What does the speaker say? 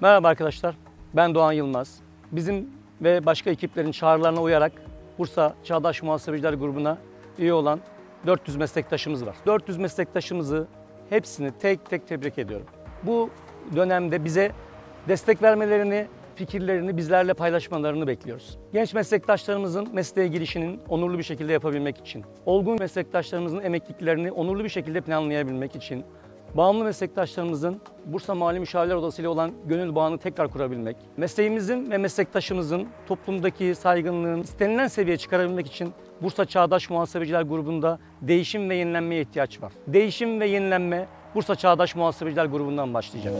Merhaba arkadaşlar, ben Doğan Yılmaz. Bizim ve başka ekiplerin çağrılarına uyarak Bursa Çağdaş Muhasebeciler grubuna üye olan 400 meslektaşımız var. 400 meslektaşımızı hepsini tek tek tebrik ediyorum. Bu dönemde bize destek vermelerini, fikirlerini bizlerle paylaşmalarını bekliyoruz. Genç meslektaşlarımızın mesleğe girişinin onurlu bir şekilde yapabilmek için, olgun meslektaşlarımızın emekliliklerini onurlu bir şekilde planlayabilmek için, Bağımlı meslektaşlarımızın Bursa Mali Müşavirler Odası ile olan gönül bağını tekrar kurabilmek, mesleğimizin ve meslektaşımızın toplumdaki saygınlığını istenilen seviyeye çıkarabilmek için Bursa Çağdaş Muhasebeciler grubunda değişim ve yenilenmeye ihtiyaç var. Değişim ve yenilenme Bursa Çağdaş Muhasebeciler grubundan başlayacak.